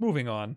moving on.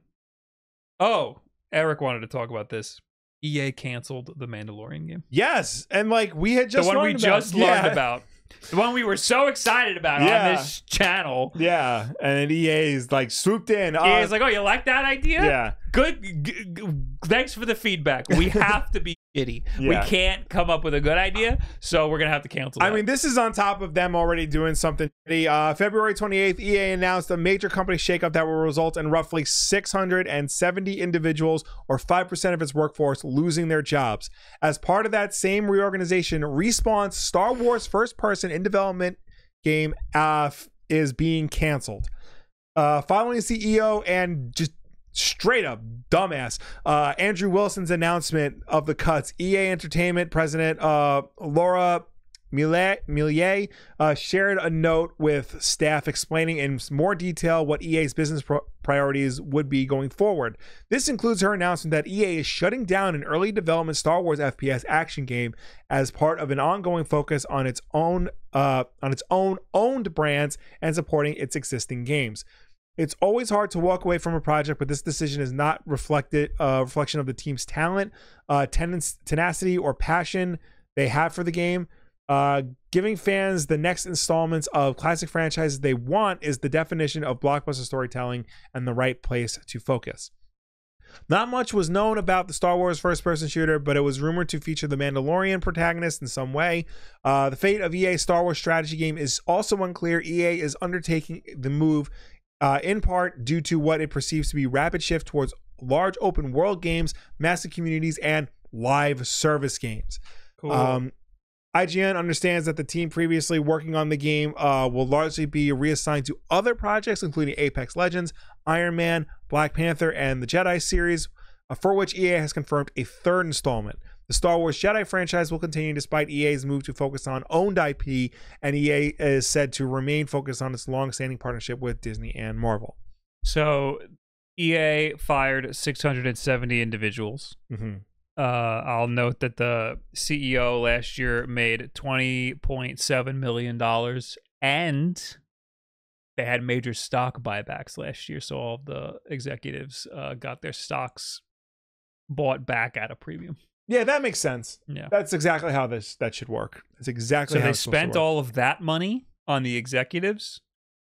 Oh, Eric wanted to talk about this. EA canceled the Mandalorian game. Yes, and like we had just the one we about- just learned Yeah. about. The one we were so excited about Yeah. on this channel. Yeah, and then EA's like swooped in. Uh, EA's like, "Oh, you like that idea? yeah, Good. G- g- thanks for the feedback. We have to be shitty. Yeah. We can't come up with a good idea, so we're gonna have to cancel. I mean, this is on top of them already doing something. shitty. Uh, February 28th, EA announced a major company shakeup that will result in roughly 670 individuals, or 5% of its workforce, losing their jobs. As part of that same reorganization, Respawn's Star Wars first person in development game uh, f- is being canceled. Uh, following CEO and just straight up dumbass uh, Andrew Wilson's announcement of the cuts, EA Entertainment president uh, Laura Miele uh, shared a note with staff explaining in more detail what EA's business pro- priorities would be going forward. This includes her announcement that EA is shutting down an early development Star Wars FPS action game as part of an ongoing focus on its own uh, on its own owned brands and supporting its existing games. It's always hard to walk away from a project, but this decision is not reflected uh, reflection of the team's talent, uh, tenacity, or passion they have for the game. Uh, giving fans the next installments of classic franchises they want is the definition of blockbuster storytelling and the right place to focus. Not much was known about the Star Wars first person shooter, but it was rumored to feature the Mandalorian protagonist in some way. Uh, the fate of EA's Star Wars strategy game is also unclear. EA is undertaking the move uh, in part due to what it perceives to be rapid shift towards large open world games, massive communities, and live service games. cool. Um, IGN understands that the team previously working on the game uh, will largely be reassigned to other projects, including Apex Legends, Iron Man, Black Panther, and the Jedi series, uh, for which EA has confirmed a third installment. The Star Wars Jedi franchise will continue despite EA's move to focus on owned IP, and EA is said to remain focused on its long-standing partnership with Disney and Marvel. so EA fired 670 individuals. Mm-hmm. Uh, I'll note that the CEO last year made 20.7 million dollars, and they had major stock buybacks last year. So all of the executives uh, got their stocks bought back at a premium. Yeah, that makes sense. Yeah. That's exactly how this that should work. That's exactly So how they it's supposed to spent all of that money on the executives,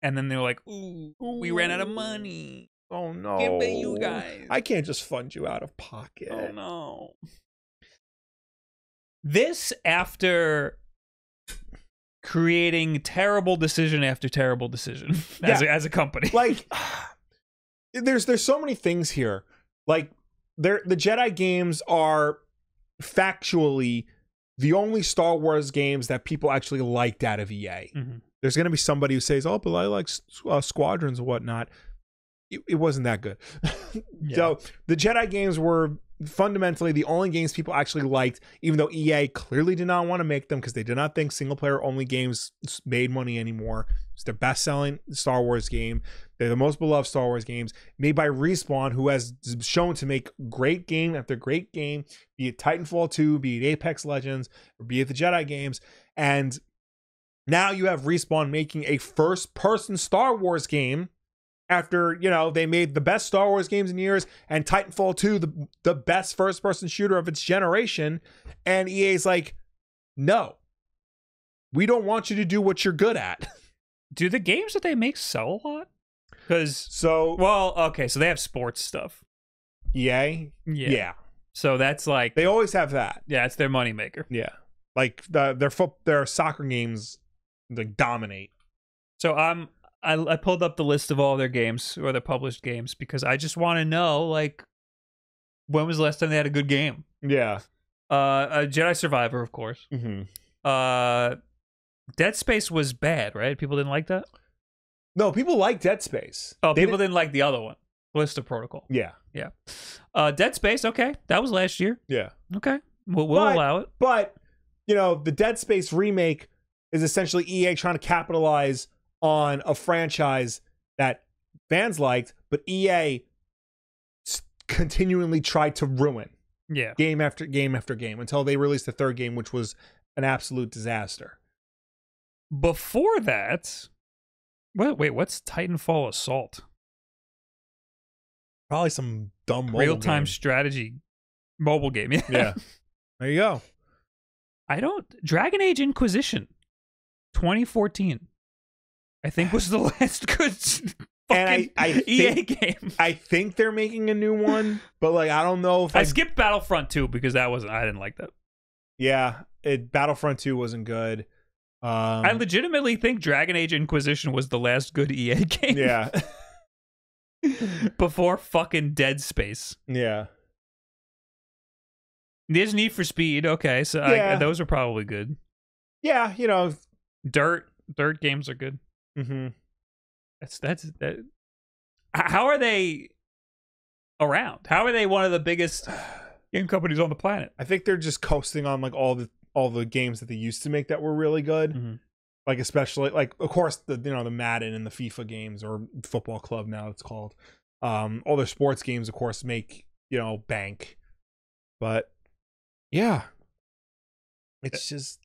and then they were like, "Ooh, we ran out of money. Oh no! Can't pay you guys." I can't just fund you out of pocket. Oh no. This after creating terrible decision after terrible decision as, a, as a company. Like, there's there's so many things here. Like, there the Jedi games are factually the only Star Wars games that people actually liked out of EA. Mhm. There's gonna be somebody who says, "Oh, but I like uh, Squadrons and whatnot." It, it wasn't that good. Yeah. So the Jedi games were fundamentally the only games people actually liked, even though EA clearly did not want to make them because they did not think single player only games made money anymore. It's their best selling Star Wars game. They're the most beloved Star Wars games made by Respawn, who has shown to make great game after great game, be it Titanfall 2, be it Apex Legends, or be it the Jedi games. And now you have Respawn making a first person Star Wars game after you know they made the best Star Wars games in years and Titanfall 2 the the best first person shooter of its generation and EA's like no we don't want you to do what you're good at Do the games that they make sell a lot? Because so well, okay, so they have sports stuff. EA Yeah. yeah. So that's like they always have that yeah, it's their moneymaker. yeah like the their foot their soccer games like dominate So I'm I, I pulled up the list of all their games or their published games because I just want to know like when was the last time they had a good game? yeah Uh, uh Jedi Survivor, of course. mm-hmm. Uh, Dead Space was bad, right? People didn't like that. no people like Dead Space Oh, They people didn't- didn't like the other one, Callisto Protocol. yeah Yeah. Uh, Dead Space, okay, that was last year. yeah Okay, we'll, we'll But- allow it. But you know, the Dead Space remake is essentially EA trying to capitalize on a franchise that fans liked, but EA continually tried to ruin Yeah. game after game after game until they released the third game, which was an absolute disaster. Before that, wait, wait, what's Titanfall Assault? Probably some dumb Real time strategy mobile game. Yeah. Yeah. There you go. I don't. Dragon Age Inquisition 2014. I think was the last good And I- I EA think- game. I think they're making a new one, but like I don't know if I I, skipped Battlefront 2 because that wasn't. I didn't like that. yeah, it Battlefront 2 wasn't good. Um I legitimately think Dragon Age Inquisition was the last good EA game. yeah. before fucking Dead Space. yeah. There's Need for Speed. Okay, so I, those are probably good. Yeah, you know. Dirt, dirt games are good. Hmm That's that's that. How are they around? How are they one of the biggest game companies on the planet? I think they're just coasting on like all the all the games that they used to make that were really good. Mhm. Like especially like of course the you know the Madden and the FIFA games or Football Club now it's called. Um all their sports games of course make, you know, bank. But yeah. It's just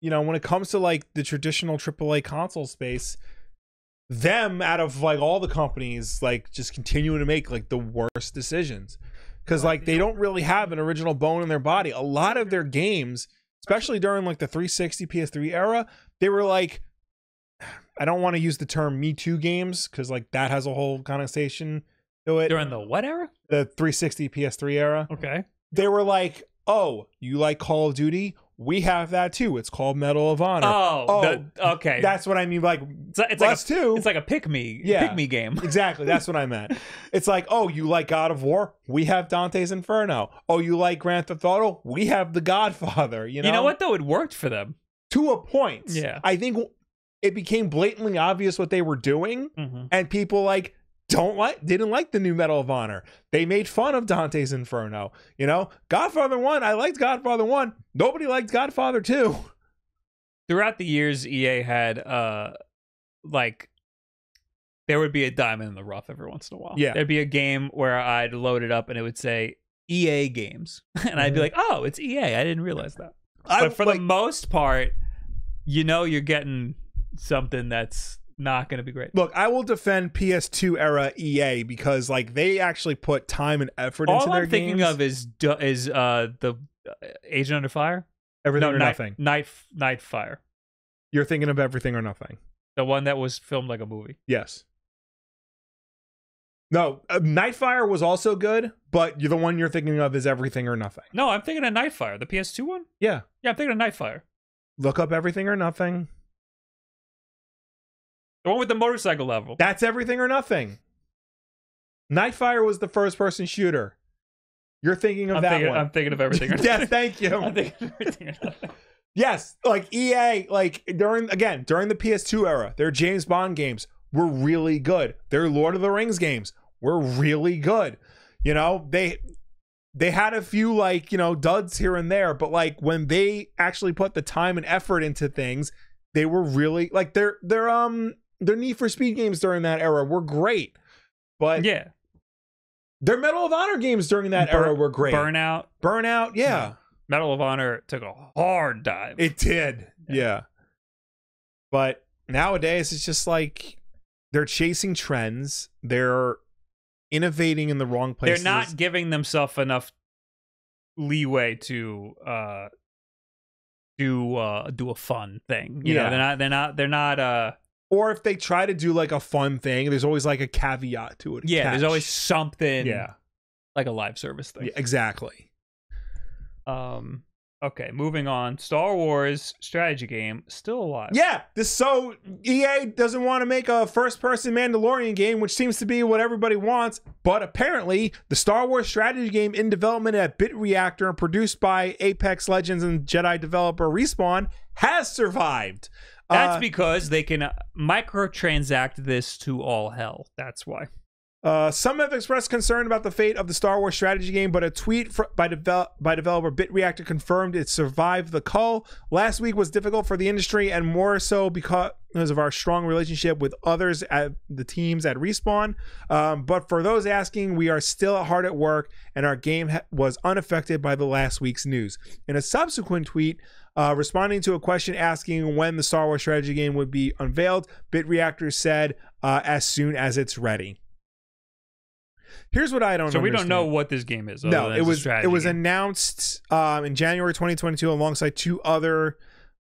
you know, when it comes to like the traditional AAA console space, them out of like all the companies like just continuing to make like the worst decisions. Because like they don't really have an original bone in their body. A lot of their games especially during like the 360 ps3 era they were like i don't want to use the term me too games because like that has a whole connotation to it. During the what era? the 360 ps3 era. Okay. they were like oh you like call of duty we have that too it's called medal of honor Oh, Oh, the- okay. that's what i mean like it's, like- it's like a, too it's like a pick me, Yeah. pick me game. Exactly. That's what I meant. It's like, oh, you like God of War? We have Dante's Inferno. Oh, you like Grand Theft Auto? We have The Godfather. You know, You know what though? It worked for them. To a point. Yeah. I think it became blatantly obvious what they were doing, Mm-hmm. and people like don't like didn't like the new Medal of Honor. They made fun of Dante's Inferno. You know, Godfather One. I liked Godfather One. Nobody liked Godfather Two. Throughout the years, EA had uh, like there would be a diamond in the rough every once in a while. Yeah. there'd be a game where I'd load it up and it would say EA games, and I'd be Mhm. like, oh, it's EA. I didn't realize that. I but for like, the most part, you know, you're getting something that's not going to be great. Look, I will defend PS2 era EA because like they actually put time and effort into All their I'm thinking of is is uh the uh, Agent Under Fire. everything no, or Night, nothing. Night Night Fire, You're thinking of everything or nothing. the one that was filmed like a movie. Yes. No, uh, Nightfire was also good, but you're the one you're thinking of is everything or nothing. No, I'm thinking of Night Fire, the PS2 one. Yeah. Yeah, I'm thinking of Night Fire, Look up everything or nothing. The one with the motorcycle level. That's everything or nothing. Nightfire was the first person shooter. You're thinking of I'm that thinking, one. I'm thinking of everything. or yes, thank you. I'm thinking of everything. Yes, like EA, like during again during the PS2 era, their James Bond games were really good. Their Lord of the Rings games were really good. You know, they they had a few like you know duds here and there, but like when they actually put the time and effort into things, they were really like their their um their Need for Speed games during that era were great. But Yeah, their Medal of Honor games during that Bur- era were great. Burnout, Burnout, yeah. Medal of Honor took a hard dive. It did. Yeah. Yeah. But nowadays it's just like they're chasing trends. They're innovating in the wrong places. They're not giving themselves enough leeway to uh do uh do a fun thing. You know, Yeah. they're not they're not they're not uh or if they try to do like a fun thing, there's always like a caveat to it. yeah, there's always something Yeah. like a live service thing. yeah. Exactly. Um okay, moving on. Star Wars strategy game still alive. Yeah. This so EA doesn't want to make a first person Mandalorian game, which seems to be what everybody wants. But apparently, the Star Wars strategy game in development at Bit Reactor and produced by Apex Legends and Jedi developer Respawn has survived. That's Uh, because they can microtransact this to all hell. That's why. Uh, some have expressed concern about the fate of the Star Wars strategy game, but a tweet fr- by, devel- by developer BitReactor confirmed it survived the cull. Last week was difficult for the industry, and more so because of our strong relationship with others at the teams at Respawn. Um, but for those asking, we are still hard at work, and our game ha- was unaffected by the last week's news. In a subsequent tweet, uh, responding to a question asking when the Star Wars strategy game would be unveiled, BitReactor said, uh, as soon as it's ready. Here's what I don't. So we don't know what this game is. No, it was it was game. announced um, in January 2022 alongside two other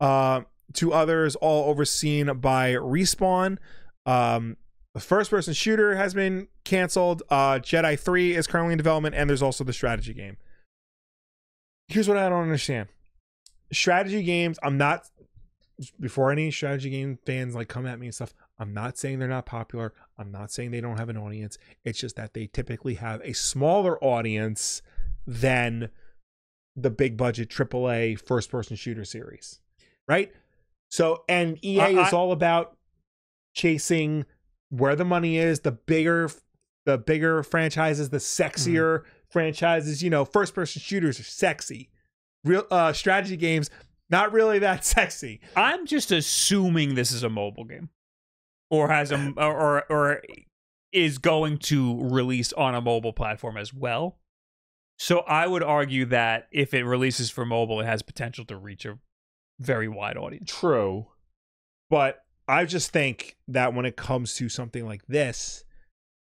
uh, two others, all overseen by Respawn. Um, the first person shooter has been canceled. Uh, Jedi 3 is currently in development, and there's also the strategy game. Here's what I don't understand: strategy games. I'm not before any strategy game fans like come at me and stuff. I'm not saying they're not popular. I'm not saying they don't have an audience. It's just that they typically have a smaller audience than the big budget AAA first person shooter series, right? So, and EA I- is all about chasing where the money is. The bigger, the bigger franchises, the sexier franchises. You know, first person shooters are sexy. Real uh, strategy games, not really that sexy. I'm just assuming this is a mobile game, or has a or or, is going to release on a mobile platform as well. So I would argue that if it releases for mobile, it has potential to reach a very wide audience. True. But I just think that when it comes to something like this,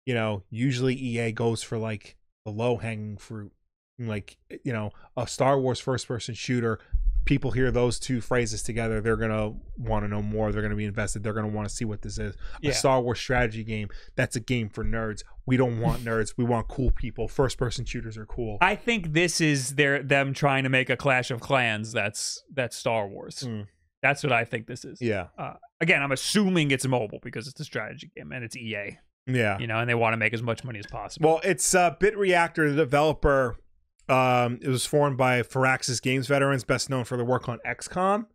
you know, usually EA goes for like the low hanging fruit. Like, you know, a Star Wars first person shooter, people hear those two phrases together, they're going to want to know more. They're going to be invested. They're going to want to see what this is. Yeah. A Star Wars strategy game, that's a game for nerds. We don't want nerds. We want cool people. First person shooters are cool. I think this is their them trying to make a Clash of Clans. That's that's Star Wars. Mm. That's what I think this is. Yeah. Again, I'm assuming it's mobile because it's a strategy game and it's EA. Yeah. You know, and they want to make as much money as possible. Well, it's uh, Bit Reactor, the developer. Um, it was formed by Firaxis Games veterans, best known for their work on XCOM.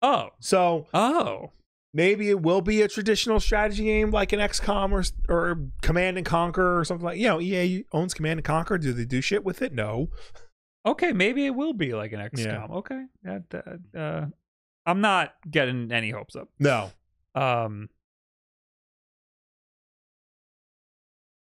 oh, So oh, maybe it will be a traditional strategy game like an XCOM or or Command and Conquer or something like. You know, EA owns Command and Conquer. Do they do shit with it? No. okay. Maybe it will be like an XCOM. Yeah. Okay, that, uh, uh, I'm not getting any hopes up. No. Um,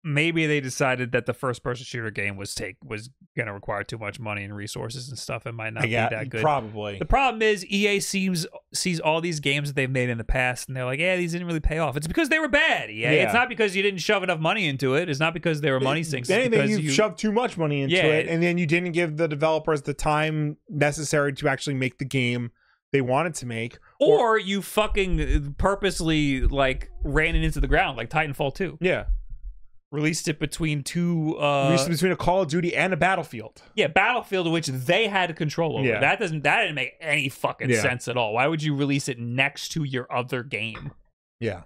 maybe they decided that the first person shooter game was take was gonna require too much money and resources and stuff. It might not yeah, be that good. probably. The problem is EA seems sees all these games that they've made in the past and they're like, yeah, these didn't really pay off. It's because they were bad. EA. Yeah. It's not because you didn't shove enough money into it. It's not because they were money sinks. If anything, you, you shoved too much money into Yeah. it, and then you didn't give the developers the time necessary to actually make the game they wanted to make. or you fucking purposely like ran it into the ground like Titanfall 2. Yeah. Released it between two uh Released between a Call of Duty and a Battlefield. yeah, Battlefield which they had control over. Yeah. That doesn't that didn't make any fucking Yeah. sense at all. Why would you release it next to your other game? Yeah.